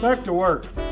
Back to work.